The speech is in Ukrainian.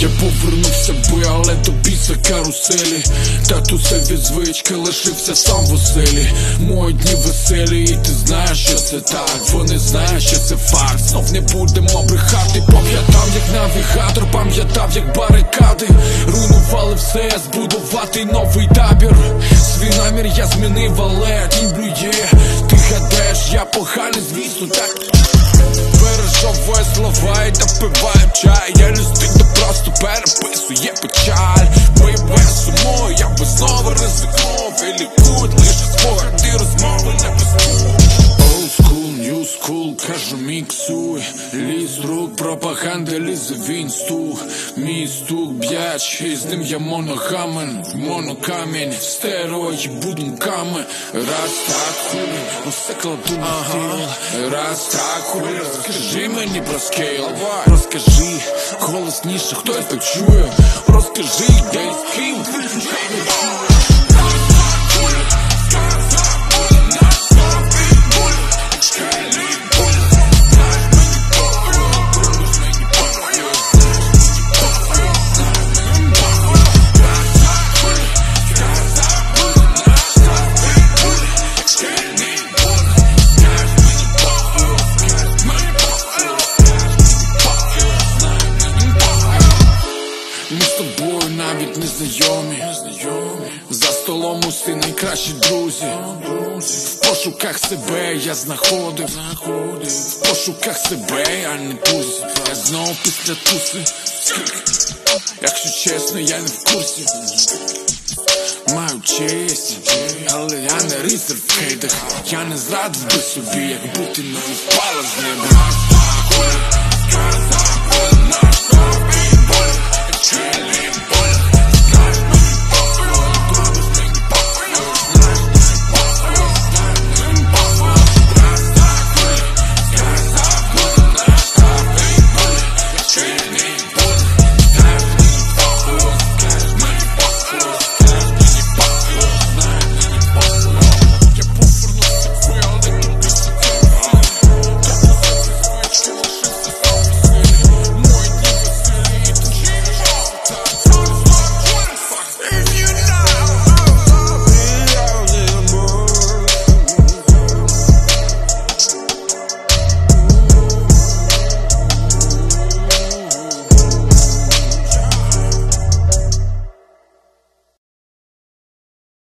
Я повернувся би, але біса каруселі. Тату це від звички лишився сам в оселі. Мої дні веселі, і ти знаєш, що це так. Вони знають, що це факт. Знов не будемо брехати, пам'ятав, як навігатор, пам'ятав, як барикади. Руйнували все, збудувати новий табір. Свій намір я змінив, але тінь блює. Ти гадаєш, я поганий, звісно, так. Пережовує слова і допиваю чай. Я не кажу міксуй Ліз рук, пропаганди, лізе він стук Мій стук б'яч, і з ним я моногамен Монокамінь, стерої будинками. Раз так хулі, усе кладу на стіл Раз так хулі, розкажи мені про скейл Розкажи, голосніше, хтось так чує Розкажи, Ми з тобою навіть не знайомі За столом усі найкращі друзі. В пошуках себе я знаходив. В пошуках себе, а не тузі Я знову після туси Якщо чесно, я не в курсі. Маю честь, але я не рицар в хейтах Я не зрадив би собі, як бути не впала з неба